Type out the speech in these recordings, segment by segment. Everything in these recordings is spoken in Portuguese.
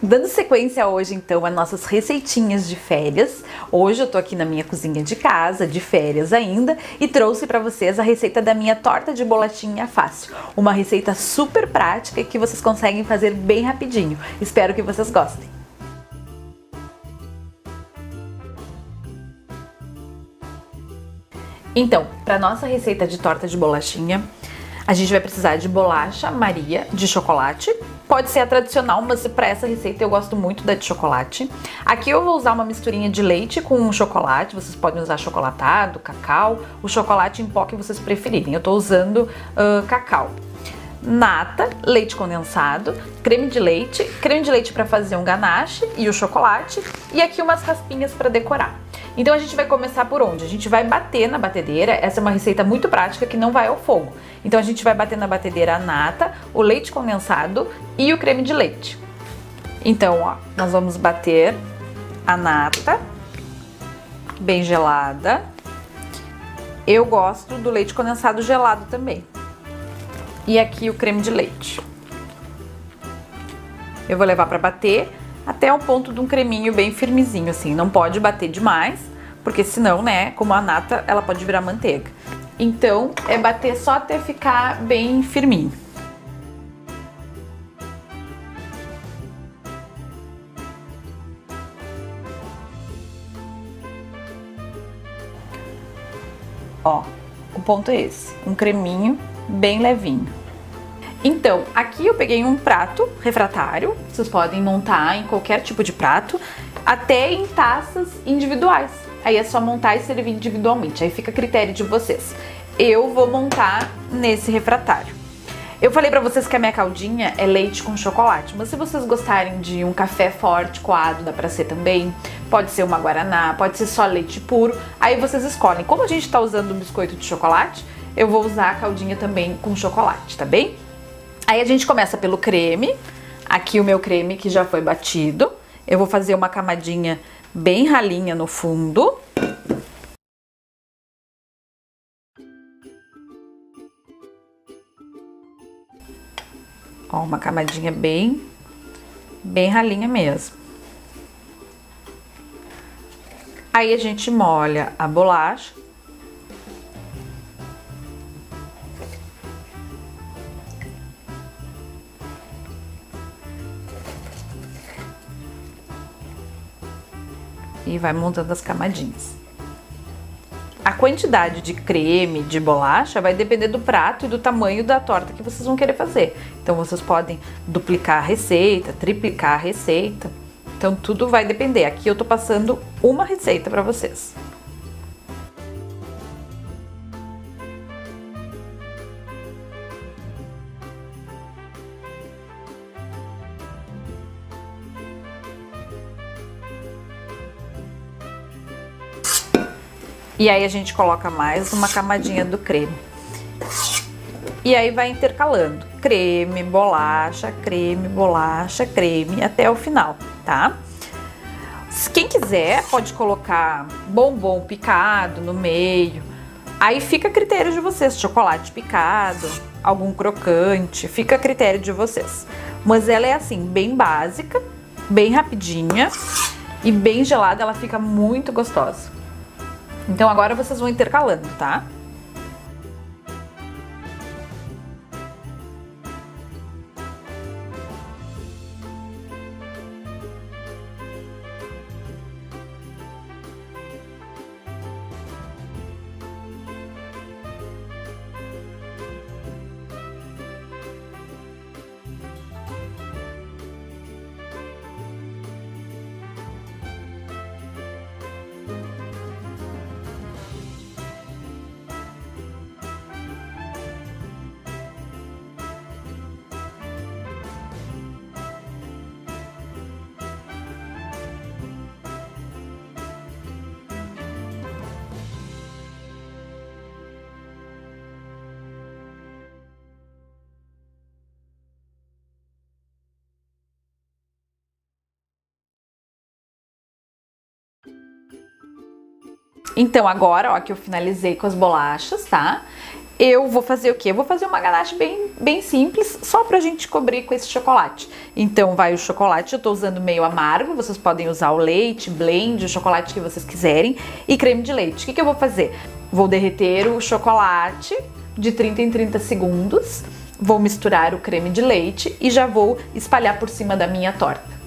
Dando sequência hoje então às nossas receitinhas de férias. Hoje eu tô aqui na minha cozinha de casa, de férias ainda, e trouxe para vocês a receita da minha torta de bolachinha fácil. Uma receita super prática que vocês conseguem fazer bem rapidinho. Espero que vocês gostem. Então, para nossa receita de torta de bolachinha, a gente vai precisar de bolacha Maria de chocolate. Pode ser a tradicional, mas para essa receita eu gosto muito da de chocolate. Aqui eu vou usar uma misturinha de leite com chocolate. Vocês podem usar chocolatado, cacau, o chocolate em pó que vocês preferirem. Eu tô usando uh, cacau nata, leite condensado, creme de leite, creme de leite para fazer um ganache e o chocolate e aqui umas raspinhas para decorar. Então a gente vai começar por onde? A gente vai bater na batedeira. Essa é uma receita muito prática que não vai ao fogo. Então a gente vai bater na batedeira a nata, o leite condensado e o creme de leite. Então, ó, nós vamos bater a nata bem gelada. Eu gosto do leite condensado gelado também. E aqui o creme de leite. Eu vou levar para bater até o ponto de um creminho bem firmezinho, assim. Não pode bater demais, porque senão, né, como a nata, ela pode virar manteiga. Então, é bater só até ficar bem firminho. Ó, o ponto é esse, um creminho bem levinho. Então, aqui eu peguei um prato refratário, vocês podem montar em qualquer tipo de prato, até em taças individuais. Aí é só montar e servir individualmente, aí fica a critério de vocês. Eu vou montar nesse refratário. Eu falei para vocês que a minha caldinha é leite com chocolate, mas se vocês gostarem de um café forte, coado, dá pra ser também. Pode ser uma guaraná, pode ser só leite puro. Aí vocês escolhem. Como a gente tá usando um biscoito de chocolate, eu vou usar a caldinha também com chocolate, tá bem? Aí a gente começa pelo creme. Aqui o meu creme que já foi batido. Eu vou fazer uma camadinha bem ralinha no fundo. Ó, uma camadinha bem, bem ralinha mesmo. Aí a gente molha a bolacha e vai montando as camadinhas. A quantidade de creme, de bolacha, vai depender do prato e do tamanho da torta que vocês vão querer fazer. Então vocês podem duplicar a receita, triplicar a receita. Então tudo vai depender. Aqui eu tô passando uma receita para vocês. E aí a gente coloca mais uma camadinha do creme. E aí vai intercalando creme, bolacha, creme, bolacha, creme até o final, tá? Quem quiser pode colocar bombom picado no meio. Aí fica a critério de vocês, chocolate picado, algum crocante, fica a critério de vocês. Mas ela é assim, bem básica, bem rapidinha e bem gelada, ela fica muito gostosa. Então agora vocês vão intercalando, tá? Então agora, ó, que eu finalizei com as bolachas, tá? eu vou fazer o quê? Eu vou fazer uma ganache bem, bem simples, só pra gente cobrir com esse chocolate. Então vai o chocolate, eu tô usando meio amargo, vocês podem usar o leite, blend, o chocolate que vocês quiserem, e creme de leite. O que, que eu vou fazer? Vou derreter o chocolate de 30 em 30 segundos, vou misturar o creme de leite e já vou espalhar por cima da minha torta.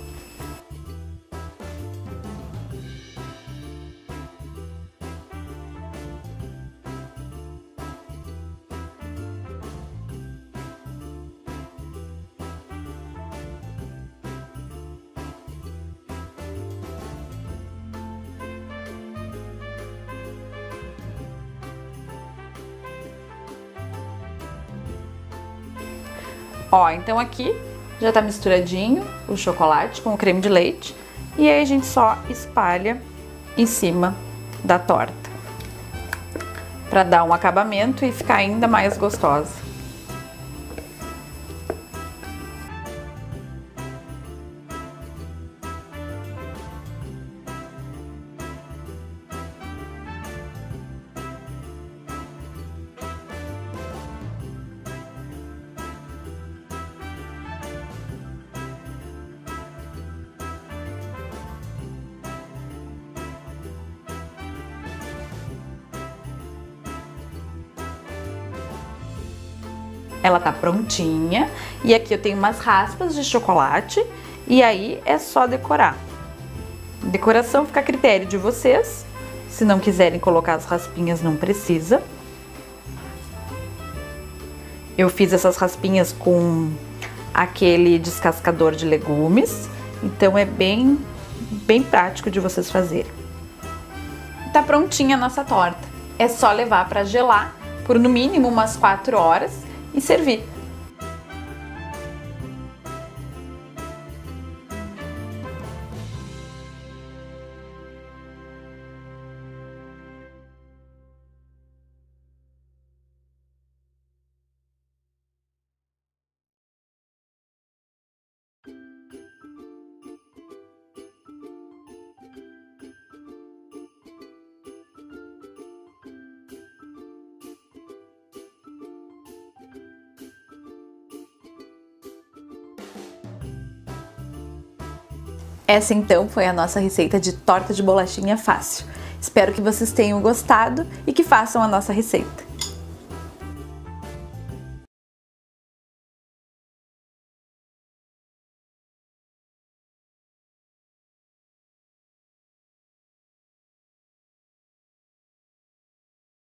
Ó, então aqui já tá misturadinho o chocolate com o creme de leite. E aí a gente só espalha em cima da torta. Para dar um acabamento e ficar ainda mais gostosa. Ela tá prontinha. E aqui eu tenho umas raspas de chocolate. E aí é só decorar. Decoração fica a critério de vocês. Se não quiserem colocar as raspinhas, não precisa. Eu fiz essas raspinhas com aquele descascador de legumes. Então é bem, bem prático de vocês fazerem. Tá prontinha a nossa torta. É só levar para gelar por no mínimo umas 4 horas e servir. Essa então foi a nossa receita de torta de bolachinha fácil. Espero que vocês tenham gostado e que façam a nossa receita.